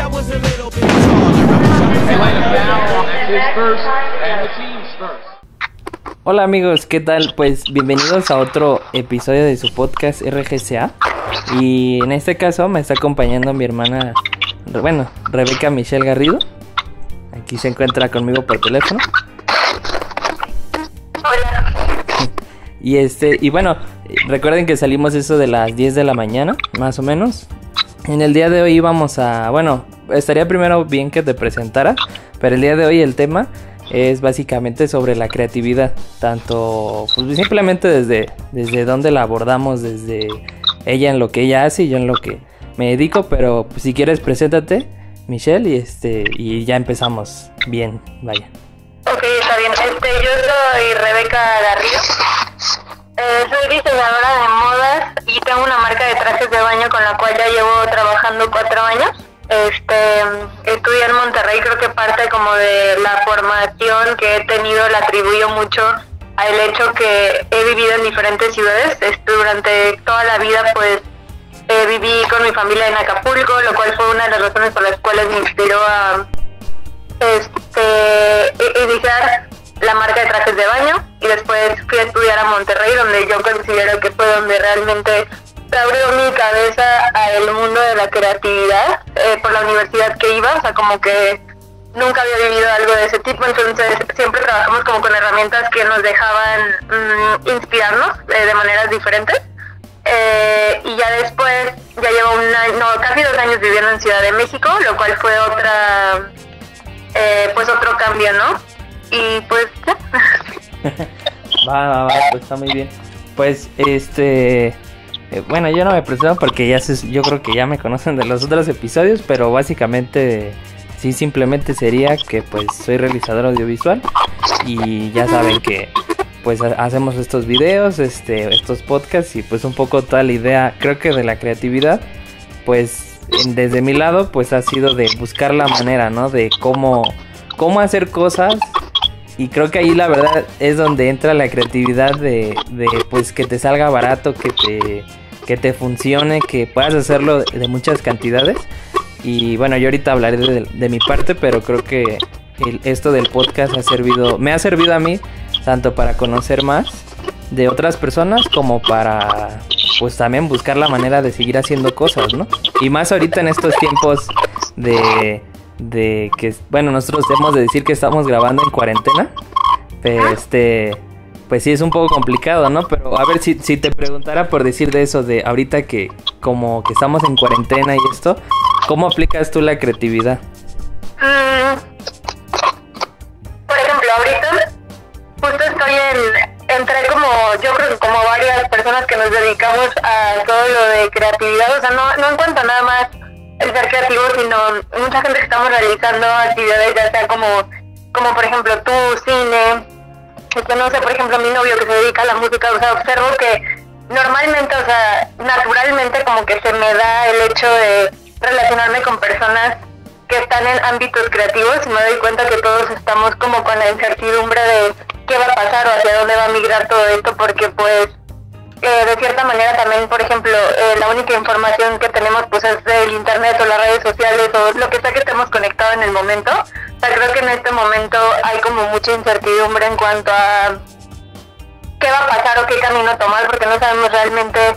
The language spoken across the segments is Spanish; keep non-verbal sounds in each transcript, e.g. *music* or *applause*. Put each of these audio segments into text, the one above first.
I was a little bit taller. Hola amigos, ¿qué tal? Pues bienvenidos a otro episodio de su podcast RGCA. Y en este caso me está acompañando mi hermana, bueno, Rebeca Michelle Garrido. Aquí se encuentra conmigo por teléfono. Y este, y bueno, recuerden que salimos eso de las 10 de la mañana, más o menos. En el día de hoy íbamos a, bueno, estaría primero bien que te presentara, pero el día de hoy el tema es básicamente sobre la creatividad, tanto pues, simplemente desde desde donde la abordamos, desde ella en lo que ella hace y yo en lo que me dedico, pero pues, si quieres preséntate, Michelle, y este y ya empezamos bien, vaya. Ok, está bien. Este, yo soy Rebeca Garrido. Eh, soy diseñadora de modas y tengo una marca de trajes de baño con la cual ya llevo trabajando cuatro años. Este, estudié en Monterrey, creo que parte como de la formación que he tenido la atribuyo mucho al hecho que he vivido en diferentes ciudades. Este, durante toda la vida, pues, eh, viví con mi familia en Acapulco, lo cual fue una de las razones por las cuales me inspiró a este, i- iniciar la marca de trajes de baño y después fui a estudiar a Monterrey donde yo considero que fue donde realmente se abrió mi cabeza al mundo de la creatividad eh, por la universidad que iba, o sea como que nunca había vivido algo de ese tipo, entonces siempre trabajamos como con herramientas que nos dejaban mm, inspirarnos eh, de maneras diferentes. Eh, y ya después, ya llevo un año, no, casi dos años viviendo en Ciudad de México, lo cual fue otra, eh, pues otro cambio, ¿no? Y pues ya. *laughs* Va, va, va, pues está muy bien. Pues este eh, bueno, yo no me presento porque ya se- yo creo que ya me conocen de los otros episodios, pero básicamente sí simplemente sería que pues soy realizador audiovisual y ya saben que pues ha- hacemos estos videos, este estos podcasts y pues un poco toda la idea, creo que de la creatividad, pues en- desde mi lado pues ha sido de buscar la manera, ¿no? De cómo cómo hacer cosas y creo que ahí la verdad es donde entra la creatividad de, de, pues que te salga barato, que te, que te funcione, que puedas hacerlo de, muchas cantidades. Y bueno, yo ahorita hablaré de, de mi parte, pero creo que esto del podcast ha servido, me ha servido a mí tanto para conocer más de otras personas como para pues también buscar la manera de seguir haciendo cosas, ¿no? Y más ahorita en estos tiempos de, de que, bueno, nosotros hemos de decir que estamos grabando en cuarentena, pero este, pues sí es un poco complicado, ¿no? Pero a ver si, si te preguntara por decir de eso, de ahorita que como que estamos en cuarentena y esto, ¿cómo aplicas tú la creatividad? Mm, por ejemplo, ahorita justo estoy en, entré como, yo creo que como varias personas que nos dedicamos a todo lo de creatividad, o sea, no, no en cuanto a nada más el ser creativo, sino mucha gente que estamos realizando actividades, ya sea como, como por ejemplo tú, cine, que no sé, por ejemplo, mi novio que se dedica a la música, o sea, observo que normalmente, o sea, naturalmente como que se me da el hecho de relacionarme con personas que están en ámbitos creativos y me doy cuenta que todos estamos como con la incertidumbre de qué va a pasar o hacia dónde va a migrar todo esto porque pues eh, de cierta manera también por ejemplo eh, la única información que tenemos pues es del internet o las redes sociales o lo que sea que estemos conectados en el momento creo que en este momento hay como mucha incertidumbre en cuanto a qué va a pasar o qué camino tomar porque no sabemos realmente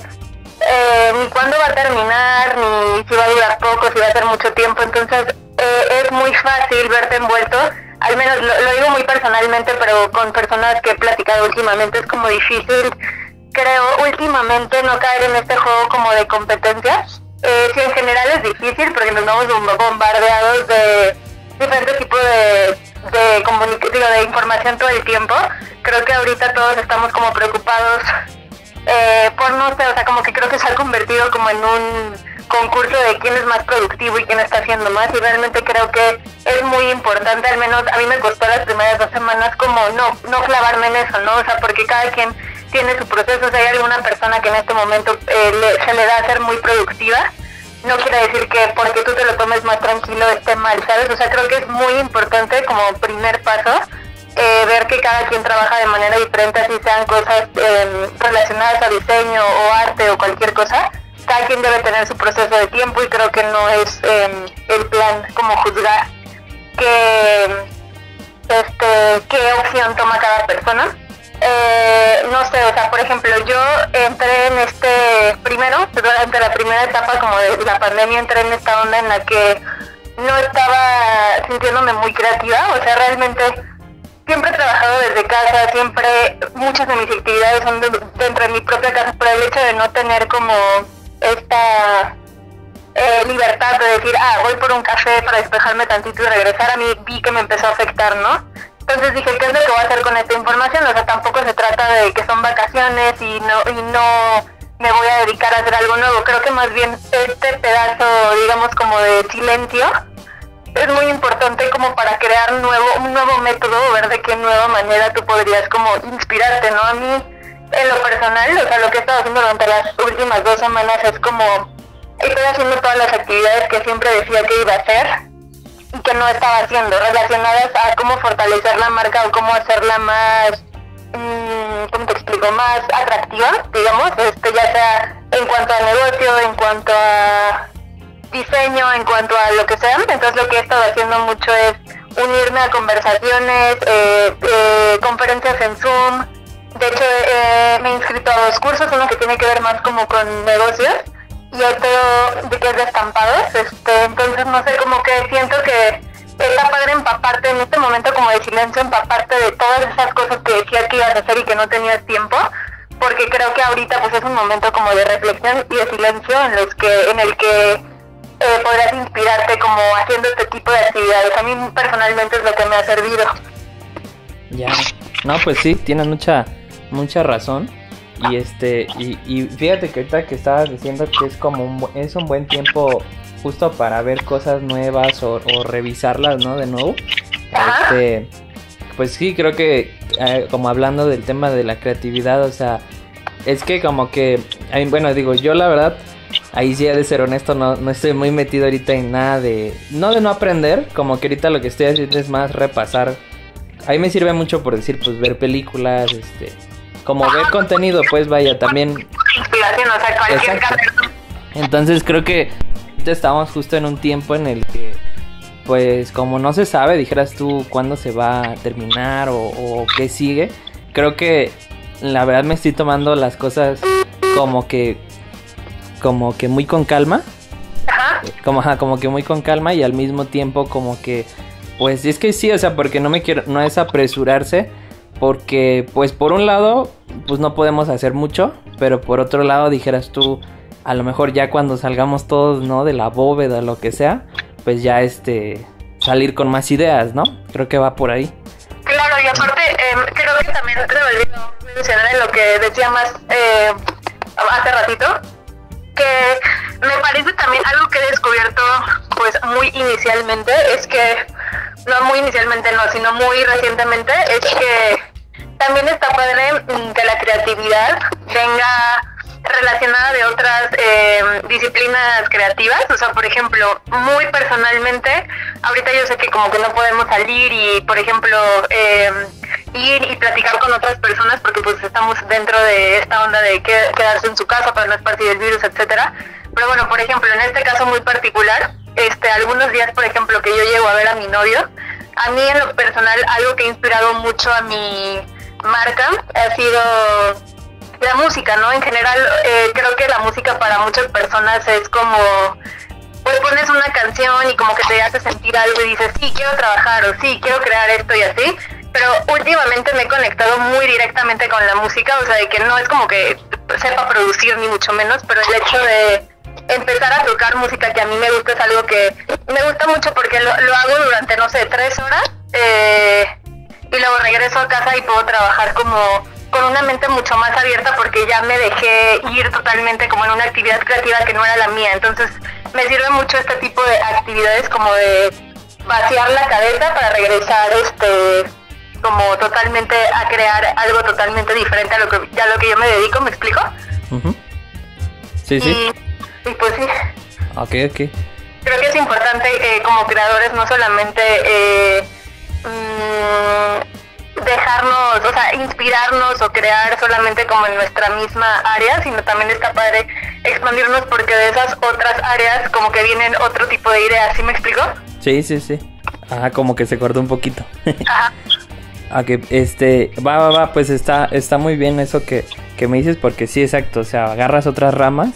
eh, ni cuándo va a terminar, ni si va a durar poco, si va a ser mucho tiempo. Entonces eh, es muy fácil verte envuelto, al menos lo, lo digo muy personalmente, pero con personas que he platicado últimamente es como difícil, creo, últimamente no caer en este juego como de competencias. Eh, sí, en general es difícil porque nos vamos bom- bombardeados de diferentes tipos de, de, digo, de información todo el tiempo. Creo que ahorita todos estamos como preocupados eh, por no sé, o sea, como que creo que se ha convertido como en un concurso de quién es más productivo y quién está haciendo más y realmente creo que es muy importante, al menos a mí me costó las primeras dos semanas como no, no clavarme en eso, ¿no? O sea, porque cada quien tiene su proceso, si hay alguna persona que en este momento eh, le- se le da a ser muy productiva, no quiere decir que porque tú te lo tomes más tranquilo esté mal, ¿sabes? O sea, creo que es muy importante como primer paso eh, ver que cada quien trabaja de manera diferente, así sean cosas eh, relacionadas a diseño o arte o cualquier cosa. cada quien debe tener su proceso de tiempo y creo que no es eh, el plan como juzgar que este qué opción toma cada persona. Eh, no sé, o sea, por ejemplo, yo entré en este primero, durante la primera etapa como de la pandemia, entré en esta onda en la que no estaba sintiéndome muy creativa, o sea, realmente siempre he trabajado desde casa, siempre muchas de mis actividades son de- dentro de mi propia casa, pero el hecho de no tener como esta eh, libertad de decir, ah, voy por un café para despejarme tantito y regresar, a mí vi que me empezó a afectar, ¿no? Entonces dije, ¿qué es lo que voy a hacer con esta información? O sea, tampoco se trata de que son vacaciones y no, y no me voy a dedicar a hacer algo nuevo. Creo que más bien este pedazo, digamos, como de silencio, es muy importante como para crear nuevo, un nuevo método ver de qué nueva manera tú podrías como inspirarte, ¿no? A mí, en lo personal, o sea, lo que he estado haciendo durante las últimas dos semanas es como, estoy haciendo todas las actividades que siempre decía que iba a hacer no estaba haciendo, relacionadas a cómo fortalecer la marca o cómo hacerla más, mm, ¿cómo te explico? Más atractiva, digamos, este, ya sea en cuanto a negocio, en cuanto a diseño, en cuanto a lo que sea. Entonces lo que he estado haciendo mucho es unirme a conversaciones, eh, eh, conferencias en Zoom. De hecho, eh, me he inscrito a dos cursos, uno que tiene que ver más como con negocios y otro de que es de. Este, entonces, no sé, como que siento que está padre empaparte en este momento como de silencio, empaparte de todas esas cosas que decías que ibas a hacer y que no tenías tiempo, porque creo que ahorita pues es un momento como de reflexión y de silencio en los que en el que eh, podrás inspirarte como haciendo este tipo de actividades. A mí personalmente es lo que me ha servido. Ya. No, pues sí, tienes mucha, mucha razón. Y este, y, y fíjate que ahorita que estabas diciendo que es como un, es un buen tiempo justo para ver cosas nuevas o, o revisarlas, ¿no? De nuevo. Este, pues sí, creo que eh, como hablando del tema de la creatividad, o sea, es que como que, bueno, digo, yo la verdad, ahí sí he de ser honesto, no, no estoy muy metido ahorita en nada de, no de no aprender, como que ahorita lo que estoy haciendo es más repasar. Ahí me sirve mucho por decir, pues ver películas, este, como ver contenido, pues vaya, también Inspiración, o sea, cualquier Exacto. entonces creo que estamos justo en un tiempo en el que, pues como no se sabe, dijeras tú cuándo se va a terminar o, o qué sigue, creo que la verdad me estoy tomando las cosas como que, como que muy con calma, Ajá. como, ajá, como que muy con calma y al mismo tiempo como que, pues es que sí, o sea, porque no me quiero, no es apresurarse, porque pues por un lado, pues no podemos hacer mucho, pero por otro lado dijeras tú, a lo mejor ya cuando salgamos todos, ¿no? De la bóveda, lo que sea, pues ya este, salir con más ideas, ¿no? Creo que va por ahí. Claro, y aparte, eh, creo que también te olvidó mencionar en lo que decía más eh, hace ratito, que me parece también algo que he descubierto pues muy inicialmente, es que, no muy inicialmente no, sino muy recientemente, es que también está padre mm, que la creatividad venga relacionada de otras eh, disciplinas creativas, o sea, por ejemplo, muy personalmente, ahorita yo sé que como que no podemos salir y, por ejemplo, eh, ir y platicar con otras personas porque pues estamos dentro de esta onda de que- quedarse en su casa para no esparcir el virus, etcétera. Pero bueno, por ejemplo, en este caso muy particular, este, algunos días, por ejemplo, que yo llego a ver a mi novio, a mí en lo personal algo que ha inspirado mucho a mi marca ha sido la música, ¿no? En general, eh, creo que la música para muchas personas es como, pues pones una canción y como que te hace sentir algo y dices, sí, quiero trabajar o sí, quiero crear esto y así. Pero últimamente me he conectado muy directamente con la música, o sea, de que no es como que sepa producir ni mucho menos, pero el hecho de empezar a tocar música que a mí me gusta es algo que me gusta mucho porque lo, lo hago durante, no sé, tres horas. Eh, y luego regreso a casa y puedo trabajar como con una mente mucho más abierta porque ya me dejé ir totalmente como en una actividad creativa que no era la mía. Entonces me sirve mucho este tipo de actividades como de vaciar la cabeza para regresar este como totalmente a crear algo totalmente diferente a lo que ya lo que yo me dedico, ¿me explico? Ujú. Sí, sí. Y, y pues sí, Ok, ok. creo que es importante eh, como creadores no solamente eh, mm, dejarnos, o sea, inspirarnos o crear solamente como en nuestra misma área, sino también está padre expandirnos porque de esas otras áreas como que vienen otro tipo de ideas, ¿sí me explico? Sí, sí, sí. Ajá, como que se cortó un poquito. Ajá. *laughs* A que este, va, va, va, pues está, está muy bien eso que, que me dices, porque sí, exacto, o sea, agarras otras ramas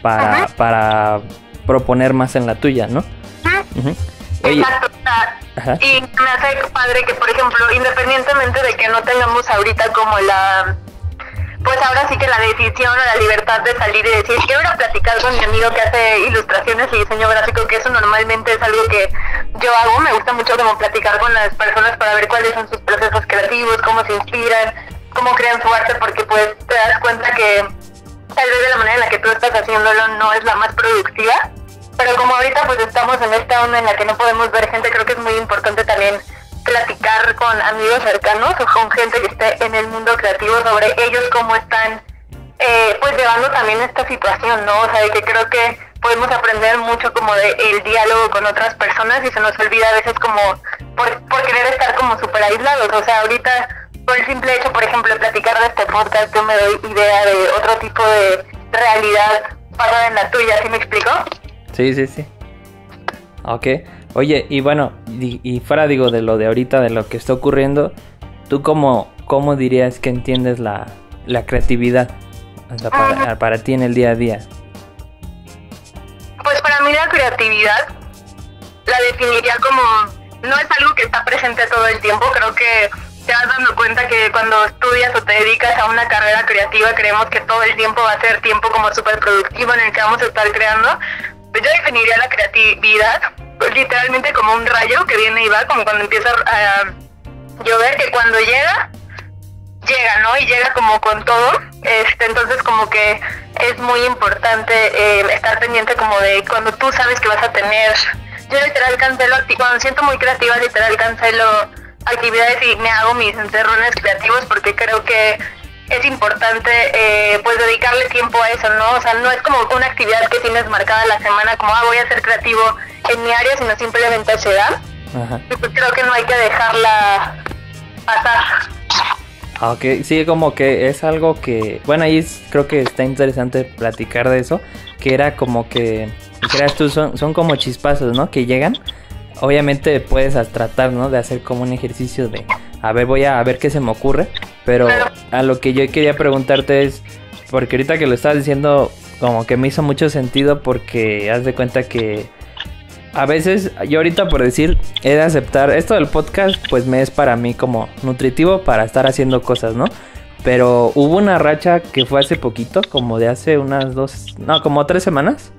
para, Ajá. para proponer más en la tuya, ¿no? Ujú. Oye, Exacto. o sea, Ajá. Y me hace padre que, por ejemplo, independientemente de que no tengamos ahorita como la... Pues ahora sí que la decisión o la libertad de salir y decir, quiero ir a platicar con mi amigo que hace ilustraciones y diseño gráfico, que eso normalmente es algo que yo hago. Me gusta mucho como platicar con las personas para ver cuáles son sus procesos creativos, cómo se inspiran, cómo crean su arte, porque pues te das cuenta que tal vez de la manera en la que tú estás haciéndolo no es la más productiva. Pero como ahorita pues estamos en esta onda en la que no podemos ver gente, creo que es muy importante también platicar con amigos cercanos o con gente que esté en el mundo creativo sobre ellos cómo están eh, pues llevando también esta situación, ¿no? O sea, de que creo que podemos aprender mucho como de el diálogo con otras personas y se nos olvida a veces como por, por querer estar como súper aislados. O sea, ahorita por el simple hecho, por ejemplo, de platicar de este podcast, yo me doy idea de otro tipo de realidad basada en la tuya, ¿sí me explico? Sí, sí, sí. Ok. Oye, y bueno, y, y fuera digo de lo de ahorita, de lo que está ocurriendo, ¿tú cómo, cómo dirías que entiendes la, la creatividad? O sea, para, para ti en el día a día. Pues para mí la creatividad la definiría como no es algo que está presente todo el tiempo, creo que te vas dando cuenta que cuando estudias o te dedicas a una carrera creativa creemos que todo el tiempo va a ser tiempo como súper productivo en el que vamos a estar creando. Pues yo definiría la creatividad pues, literalmente como un rayo que viene y va, como cuando empieza a llover, que cuando llega, llega, ¿no? Y llega como con todo. Este, entonces como que es muy importante eh, estar pendiente como de cuando tú sabes que vas a tener. Yo literal cancelo, cuando siento muy creativa, literal cancelo actividades y me hago mis encerrones creativos porque creo que es importante pues, pues dedicarle tiempo a eso, ¿no? O sea, no es como una actividad que tienes marcada la semana como, ah, voy a ser creativo en mi área, sino simplemente se da. Ajá. Y pues creo que no hay que dejarla pasar. Ah, Ok, sí, como que es algo que, bueno, ahí es- creo que está interesante platicar de eso, que era como que, creas tú, son, son como chispazos, ¿no? Que llegan. Obviamente puedes tratar, ¿no? De hacer como un ejercicio de, a ver, voy a, a ver qué se me ocurre, pero a lo que yo quería preguntarte es, porque ahorita que lo estabas diciendo, como que me hizo mucho sentido porque haz de cuenta que a veces, yo ahorita por decir, he de aceptar, esto del podcast pues me es para mí como nutritivo para estar haciendo cosas, ¿no? Pero hubo una racha que fue hace poquito, como de hace unas dos, no, como tres semanas,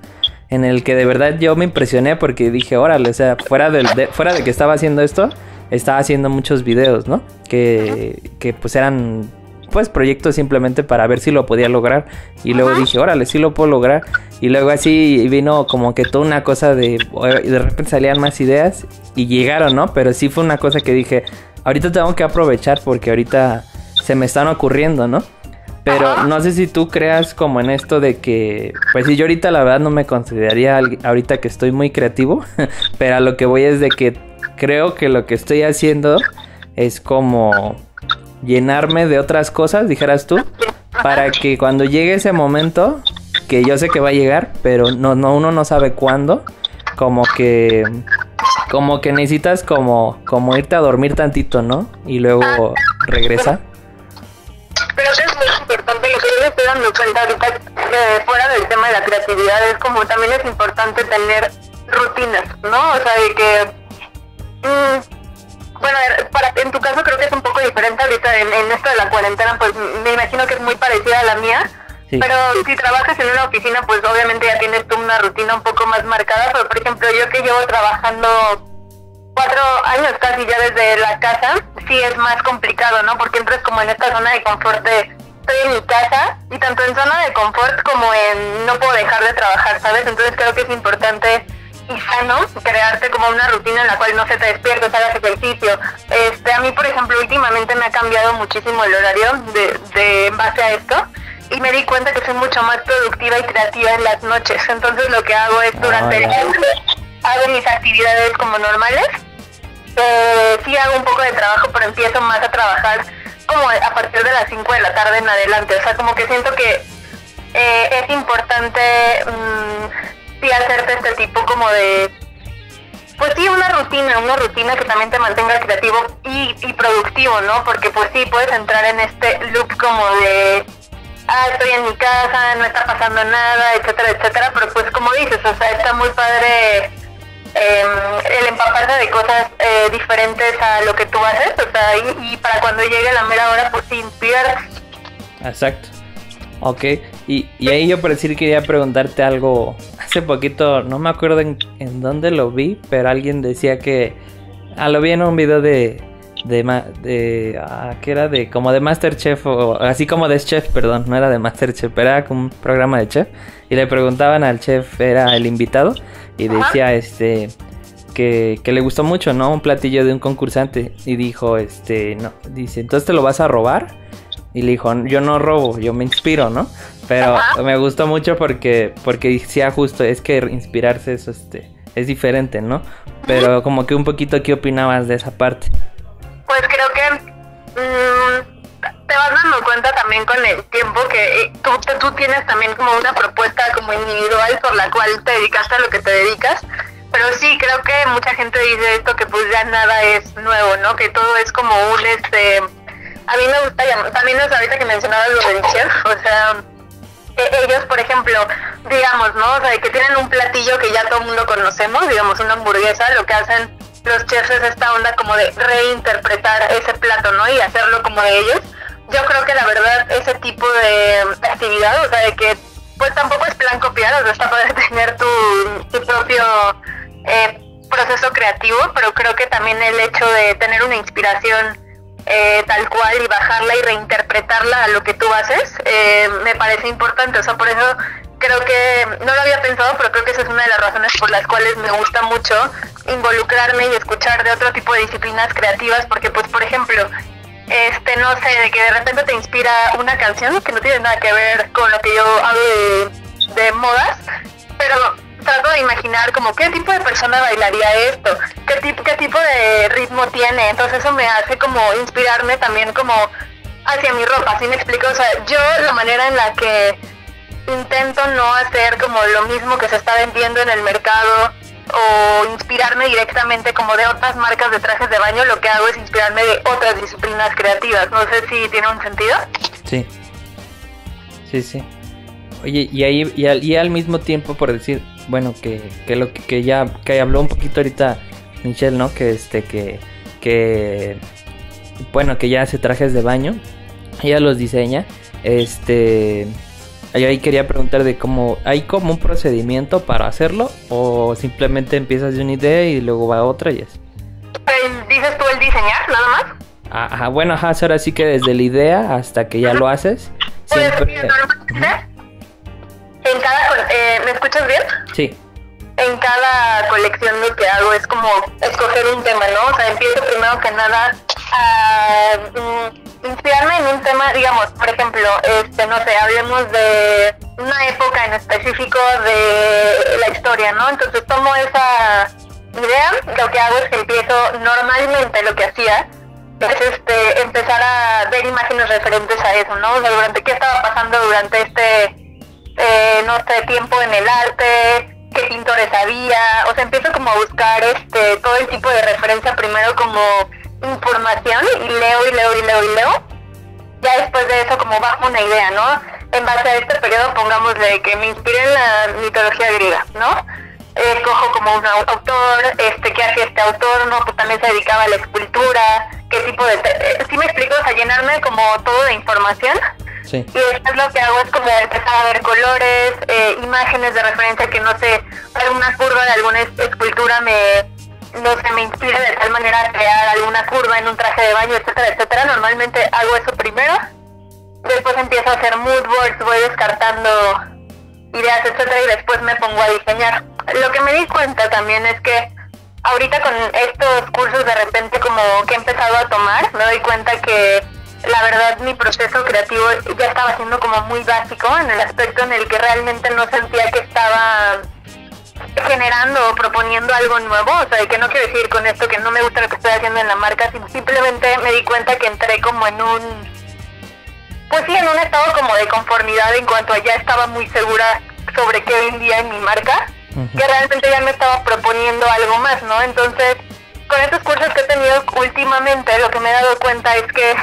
en el que de verdad yo me impresioné porque dije, órale, o sea, fuera, del, de, fuera de que estaba haciendo esto, estaba haciendo muchos videos, ¿no? Que, que pues eran pues proyectos simplemente para ver si lo podía lograr. Y luego dije, órale, sí lo puedo lograr. Y luego así vino como que toda una cosa de... Y de repente salían más ideas y llegaron, ¿no? Pero sí fue una cosa que dije, ahorita tengo que aprovechar porque ahorita se me están ocurriendo, ¿no? Pero no sé si tú creas como en esto de que, pues sí, yo ahorita la verdad no me consideraría ahorita que estoy muy creativo, *laughs* pero a lo que voy es de que creo que lo que estoy haciendo es como llenarme de otras cosas, dijeras tú, para que cuando llegue ese momento, que yo sé que va a llegar, pero no, no uno no sabe cuándo, como que como que necesitas como como irte a dormir tantito, ¿no? Y luego regresa. Creo que es muy importante lo que yo estoy dando cuenta ahorita, eh, fuera del tema de la creatividad, es como también es importante tener rutinas, ¿no? O sea, de que. Mm, bueno, para, en tu caso creo que es un poco diferente ahorita en, en esto de la cuarentena, pues me imagino que es muy parecida a la mía. Sí. Pero si trabajas en una oficina, pues obviamente ya tienes tú una rutina un poco más marcada. Pero por ejemplo, yo que llevo trabajando cuatro años casi ya desde la casa, sí es más complicado, ¿no? Porque entras como en esta zona de confort de estoy en mi casa y tanto en zona de confort como en no puedo dejar de trabajar, ¿sabes? Entonces creo que es importante y sano crearte como una rutina en la cual no se te despiertes, hagas ejercicio. Este, a mí, por ejemplo, últimamente me ha cambiado muchísimo el horario de, de en base a esto y me di cuenta que soy mucho más productiva y creativa en las noches. Entonces lo que hago es durante el día hago mis actividades como normales eh, sí hago un poco de trabajo, pero empiezo más a trabajar como a partir de las 5 de la tarde en adelante. O sea, como que siento que eh, es importante mm, sí hacerte este tipo como de pues sí, una rutina, una rutina que también te mantenga creativo y, y productivo, ¿no? Porque pues sí, puedes entrar en este loop como de, ah, estoy en mi casa, no está pasando nada, etcétera, etcétera, pero pues como dices, o sea, está muy padre eh, el empaparse de cosas eh, diferentes a lo que tú haces, o sea, y, para cuando llegue la mera hora, pues sí, inspirarte. Exacto. Ok, y, y ahí yo por decir quería preguntarte algo. Hace poquito, no me acuerdo en, en dónde lo vi, pero alguien decía que. Ah, lo vi en un video de. De. de ah, que era de. Como de Masterchef, o así como de chef, perdón, no era de Masterchef, era como un programa de chef. Y le preguntaban al chef, era el invitado, y decía este. Que, que le gustó mucho, ¿no? Un platillo de un concursante. Y dijo, este, no, dice, entonces te lo vas a robar. Y le dijo, yo no robo, yo me inspiro, ¿no? Pero Ajá. me gustó mucho porque, porque decía justo, es que inspirarse es, este, es diferente, ¿no? Pero como que un poquito, ¿qué opinabas de esa parte? Pues creo que mm, te vas dando cuenta también con el tiempo que eh, tú, tú- tú tienes también como una propuesta como individual por la cual te dedicaste a lo que te dedicas. Pero sí, creo que mucha gente dice esto que pues ya nada es nuevo, ¿no? Que todo es como un este... A mí me gusta llamar, también es ahorita que mencionabas lo chef, o sea, ellos, por ejemplo, digamos, ¿no? O sea, que tienen un platillo que ya todo el mundo conocemos, digamos, una hamburguesa, lo que hacen los chefs es esta onda como de reinterpretar ese plato, ¿no? Y hacerlo como de ellos. Yo creo que la verdad, ese tipo de actividad, o sea, de que, pues tampoco es plan copiar, o sea, está poder *laughs* tener tu, tu propio eh, proceso creativo, pero creo que también el hecho de tener una inspiración eh, tal cual y bajarla y reinterpretarla a lo que tú haces, eh, me parece importante. O sea, por eso creo que, no lo había pensado, pero creo que esa es una de las razones por las cuales me gusta mucho involucrarme y escuchar de otro tipo de disciplinas creativas, porque pues, por ejemplo, este, no sé, de que de repente te inspira una canción que no tiene nada que ver con lo que yo hago de, de modas, pero trato de imaginar como qué tipo de persona bailaría esto, qué tipo, qué tipo de ritmo tiene, entonces eso me hace como inspirarme también como hacia mi ropa, ¿sí me explico? O sea, yo la manera en la que intento no hacer como lo mismo que se está vendiendo en el mercado o inspirarme directamente como de otras marcas de trajes de baño, lo que hago es inspirarme de otras disciplinas creativas. No sé si tiene un sentido. Sí. Sí, sí. Oye, y ahí, y al, y al mismo tiempo, por decir, bueno, que, que lo que, que ya, que habló un poquito ahorita Michelle, ¿no? Que este, que, que, bueno, que ya hace trajes de baño, ella los diseña, este, ahí quería preguntar de cómo, ¿hay como un procedimiento para hacerlo? ¿O simplemente empiezas de una idea y luego va a otra y es? Pues, ¿Dices tú el diseñar, nada más? Ajá, bueno, ajá, ahora sí que desde la idea hasta que ya lo haces, Pues, siempre... mira, normalmente, en cada, eh, ¿me escuchas bien? Sí, en cada colección lo que hago es como escoger un tema, ¿no? O sea, empiezo primero que nada a mm, inspirarme en un tema, digamos, por ejemplo, este, no sé, hablemos de una época en específico de la historia, ¿no? Entonces tomo esa idea, lo que hago es que empiezo normalmente lo que hacía es este empezar a ver imágenes referentes a eso, ¿no? O sea, durante qué estaba pasando durante este eh, no sé, tiempo en el arte, qué pintores había, o sea, empiezo como a buscar este todo el tipo de referencia primero como información y leo y leo y leo y leo. Ya después de eso como bajo una idea, ¿no? En base a este periodo pongámosle que me inspiré en la mitología griega, ¿no? Escojo como un au- autor, este, qué hacía este autor, ¿no? Pues también se dedicaba a la escultura, qué tipo de... eh, ¿Sí me explico? O sea, llenarme como todo de información sí. y después lo que hago es como empezar a ver colores, eh, imágenes de referencia que no sé, alguna curva de alguna es- escultura me, no sé, me inspira de tal manera a crear alguna curva en un traje de baño, etcétera, etcétera. Normalmente hago eso primero, después empiezo a hacer mood boards, voy descartando ideas, etcétera, y después me pongo a diseñar. Lo que me di cuenta también es que ahorita con estos cursos de repente como que he empezado a tomar, me doy cuenta que la verdad mi proceso creativo ya estaba siendo como muy básico en el aspecto en el que realmente no sentía que estaba generando o proponiendo algo nuevo, o sea, que no quiero decir con esto que no me gusta lo que estoy haciendo en la marca, sino simplemente me di cuenta que entré como en un pues sí, en un estado como de conformidad en cuanto a ya estaba muy segura sobre qué vendía en mi marca, que realmente ya me estaba proponiendo algo más, ¿no? Entonces, con estos cursos que he tenido últimamente, lo que me he dado cuenta es que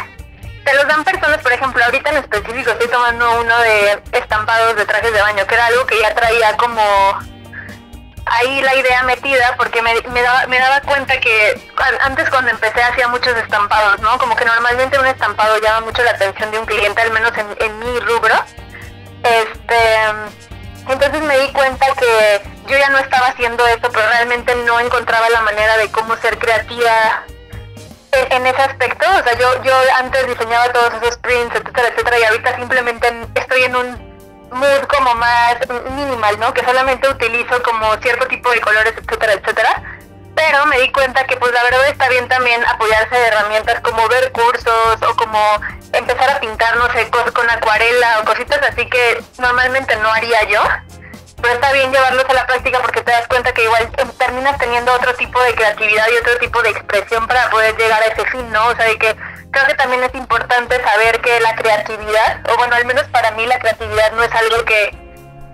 te los dan personas, por ejemplo, ahorita en específico estoy tomando uno de estampados de trajes de baño, que era algo que ya traía como ahí la idea metida, porque me, me, daba, me daba cuenta que an- antes cuando empecé hacía muchos estampados, ¿no? Como que normalmente un estampado llama mucho la atención de un cliente, al menos en, en mi rubro. Este, entonces me di cuenta que yo ya no estaba haciendo eso, pero realmente no encontraba la manera de cómo ser creativa en, ese aspecto. O sea, yo, yo antes diseñaba todos esos prints, etcétera, etcétera, y ahorita simplemente en- estoy en un mood como más minimal, ¿no? Que solamente utilizo como cierto tipo de colores, etcétera, etcétera. Pero me di cuenta que pues la verdad está bien también apoyarse de herramientas como ver cursos o como empezar a pintar, no sé, con acuarela o cositas así que normalmente no haría yo. Pero está bien llevarlos a la práctica porque te das cuenta que igual eh, terminas teniendo otro tipo de creatividad y otro tipo de expresión para poder llegar a ese fin, ¿no? O sea, de que creo que también es importante saber que la creatividad, o bueno, al menos para mí la creatividad no es algo que,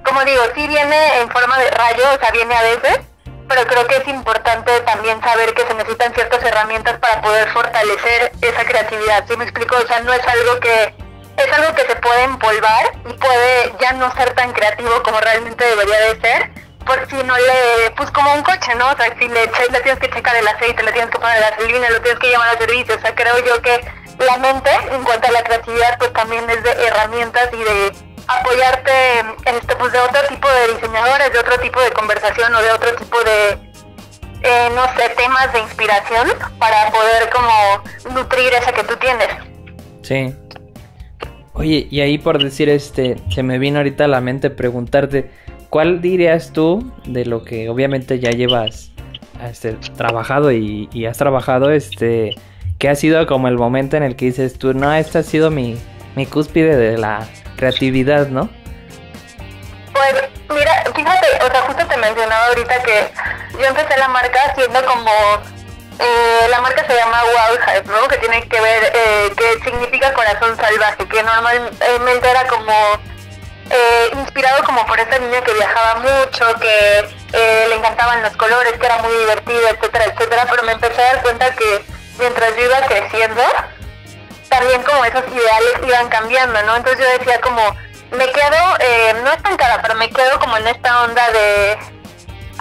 como digo, sí viene en forma de rayo, o sea, viene a veces, pero creo que es importante también saber que se necesitan ciertas herramientas para poder fortalecer esa creatividad. ¿Sí me explico? O sea, no es algo que es algo que se puede empolvar y puede ya no ser tan creativo como realmente debería de ser, por si no le, pues como un coche, ¿no? O sea, si le, le tienes que checar el aceite, le tienes que poner gasolina, lo tienes que llamar al servicio, o sea, creo yo que la mente, en cuanto a la creatividad, pues también es de herramientas y de apoyarte este, pues de otro tipo de diseñadores, de otro tipo de conversación o de otro tipo de, eh, no sé, temas de inspiración para poder como nutrir esa que tú tienes. Sí. Oye, y ahí por decir este, se me vino ahorita a la mente preguntarte, ¿cuál dirías tú de lo que obviamente ya llevas este, trabajado y, has trabajado, este, que ha sido como el momento en el que dices tú, no, este ha sido mi, mi cúspide de la creatividad, ¿no? Pues mira, fíjate, o sea, justo te mencionaba ahorita que yo empecé la marca siendo como, eh, la marca se llama Wild Heart, ¿no? Que tiene que ver, eh, que significa corazón salvaje, que normalmente era como eh, inspirado como por esta niña que viajaba mucho, que eh, le encantaban los colores, que era muy divertida, etcétera, etcétera, pero me empecé a dar cuenta que mientras yo iba creciendo, también como esos ideales iban cambiando, ¿no? Entonces yo decía como, me quedo, eh, no estancada, pero me quedo como en esta onda de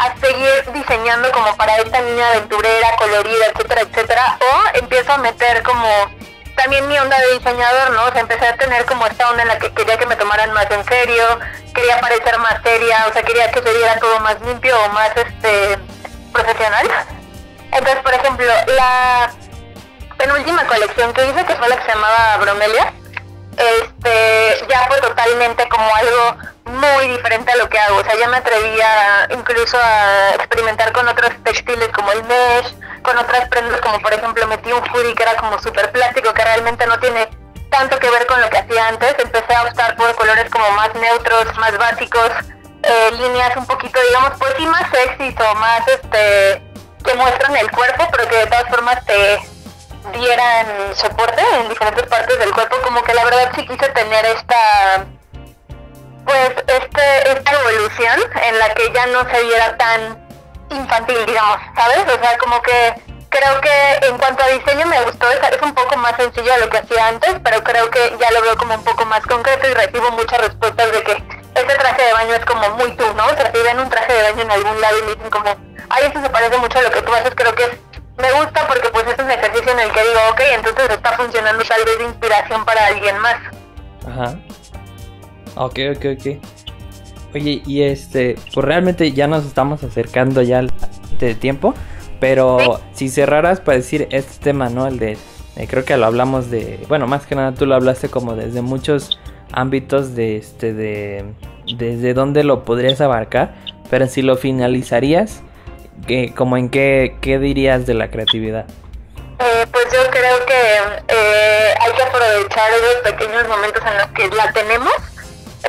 a seguir diseñando como para esta niña aventurera, colorida, etcétera, etcétera, o empiezo a meter como también mi onda de diseñador, ¿no? O sea, empecé a tener como esta onda en la que quería que me tomaran más en serio, quería parecer más seria, o sea, quería que se viera todo más limpio o más, este, profesional. Entonces, por ejemplo, la penúltima colección que hice, que fue la que se llamaba Bromelia, este, ya fue totalmente como algo muy diferente a lo que hago. O sea, ya me atrevía incluso a experimentar con otros textiles como el mesh, con otras prendas como por ejemplo metí un hoodie que era como súper plástico, que realmente no tiene tanto que ver con lo que hacía antes. Empecé a optar por colores como más neutros, más básicos, eh, líneas un poquito, digamos, pues sí más sexys o más, este, que muestran el cuerpo, pero que de todas formas te dieran soporte en diferentes partes del cuerpo, como que la verdad sí quise tener esta pues este esta evolución en la que ya no se viera tan infantil, digamos, ¿sabes? O sea, como que creo que en cuanto a diseño me gustó, es, un poco más sencillo de lo que hacía antes, pero creo que ya lo veo como un poco más concreto y recibo muchas respuestas de que este traje de baño es como muy tú, ¿no? O sea, si ven un traje de baño en algún lado y me dicen como, ay, eso se parece mucho a lo que tú haces, creo que es me gusta porque pues es un ejercicio en el que digo, ok, entonces está funcionando tal vez de inspiración para alguien más. Ajá. Ok, ok, ok. Oye, y este, pues realmente ya nos estamos acercando ya al de tiempo, pero si cerraras para decir este tema, ¿no? El de, eh, creo que lo hablamos de, bueno, más que nada tú lo hablaste como desde muchos ámbitos de este, de, desde dónde lo podrías abarcar, pero si lo finalizarías, que, como en qué, qué dirías de la creatividad. Eh, pues yo creo que eh, hay que aprovechar esos pequeños momentos en los que la tenemos.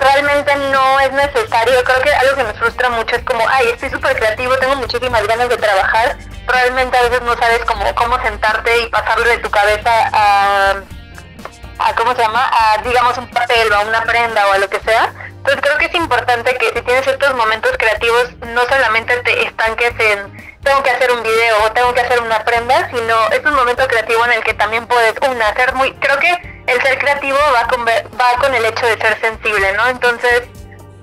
Realmente no es necesario, creo que algo que me frustra mucho es como, ay, estoy súper creativo, tengo muchísimas ganas de trabajar, realmente a veces no sabes cómo, cómo sentarte y pasarlo de tu cabeza a, a ¿cómo se llama? A, digamos, un papel o a una prenda o a lo que sea. Entonces creo que es importante que si tienes estos momentos creativos, no solamente te estanques en tengo que hacer un video o tengo que hacer una prenda, sino es un momento creativo en el que también puedes, una, hacer muy, creo que el ser creativo va con, va con el hecho de ser sensible, ¿no? Entonces,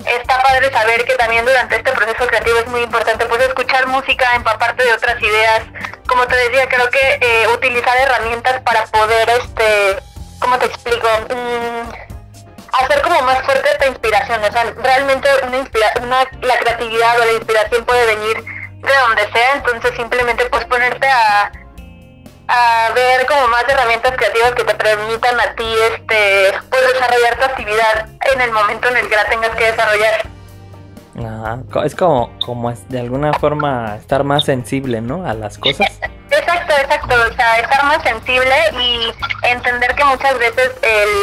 está padre saber que también durante este proceso creativo es muy importante pues escuchar música, empaparte de otras ideas. Como te decía, creo que eh, utilizar herramientas para poder, este, ¿cómo te explico? Mm, hacer como más fuerte esta inspiración. O sea, realmente una, inspira una la creatividad o la inspiración puede venir de donde sea, entonces simplemente pues ponerte a a ver como más herramientas creativas que te permitan a ti este pues desarrollar tu actividad en el momento en el que la tengas que desarrollar. Ajá. Es como, como de alguna forma estar más sensible, ¿no? A las cosas. *laughs* Exacto, exacto. O sea, estar más sensible y entender que muchas veces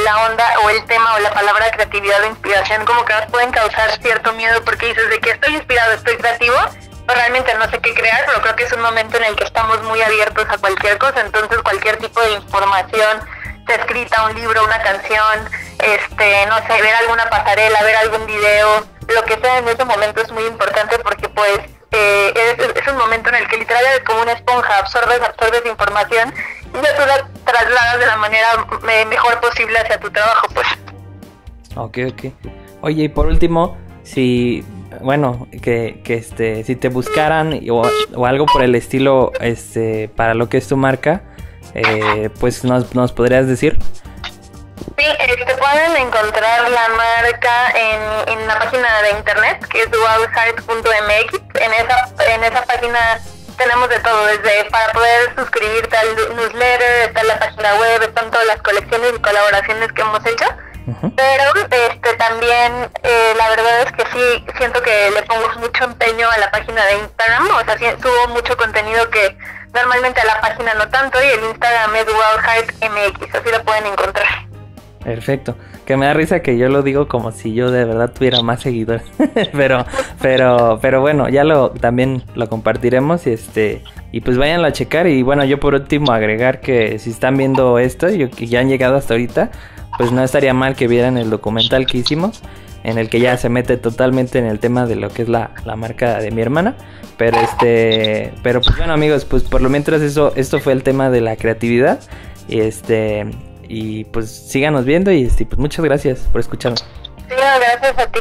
la onda o el tema o la palabra creatividad o inspiración como que nos pueden causar cierto miedo porque dices de que estoy inspirado, estoy creativo, realmente no sé qué crear, pero creo que es un momento en el que estamos muy abiertos a cualquier cosa, entonces cualquier tipo de información, escrita, un libro, una canción, este, no sé, ver alguna pasarela, ver algún video, lo que sea en ese momento es muy importante porque pues eh, es, un momento en el que literal es como una esponja, absorbes, absorbes información y ya tú la trasladas de la manera mejor posible hacia tu trabajo, pues. Ok, ok. Oye, y por último, si bueno, que, que este, si te buscaran o, algo por el estilo, este, para lo que es tu marca, eh, pues nos, nos podrías decir. Sí, este, pueden encontrar la marca en, en la página de internet que es wowsite.mx. En esa, en esa página tenemos de todo, desde para poder suscribirte al newsletter, está la página web, están todas las colecciones y colaboraciones que hemos hecho. Pero este también eh, la verdad es que sí siento que le pongo mucho empeño a la página de Instagram, o sea, subo mucho contenido que normalmente a la página no tanto y el Instagram es MX, así lo pueden encontrar. Perfecto. Que me da risa que yo lo digo como si yo de verdad tuviera más seguidores. *laughs* pero, pero, pero bueno, ya lo también lo compartiremos y este y pues váyanlo a checar y bueno, yo por último agregar que si están viendo esto y ya han llegado hasta ahorita, pues no estaría mal que vieran el documental que hicimos, en el que ya se mete totalmente en el tema de lo que es la, marca de mi hermana. Pero este, pero pues bueno amigos, pues por lo mientras eso, esto fue el tema de la creatividad. Y este, y pues síganos viendo y este, pues muchas gracias por escucharnos. Sí, gracias a ti.